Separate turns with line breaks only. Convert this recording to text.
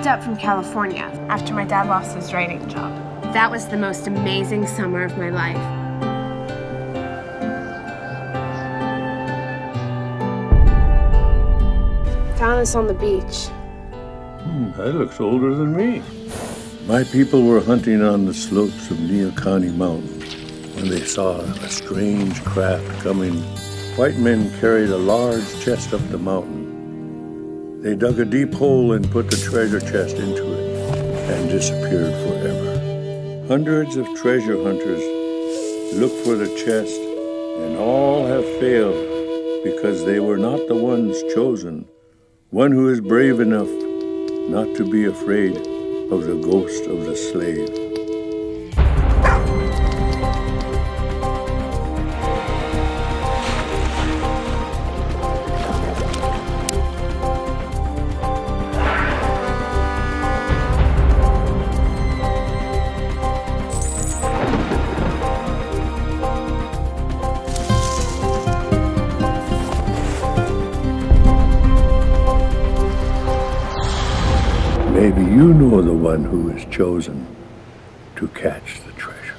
moved up from California after my dad lost his writing job. That was the most amazing summer of my life. Found us on the beach.
Hmm, that looks older than me. My people were hunting on the slopes of Neahkahnie Mountain when they saw a strange craft coming. White men carried a large chest up the mountain. They dug a deep hole and put the treasure chest into it and disappeared forever. Hundreds of treasure hunters look for the chest and all have failed because they were not the ones chosen. One who is brave enough not to be afraid of the ghost of the slave. Maybe you know the one who is chosen to catch the treasure.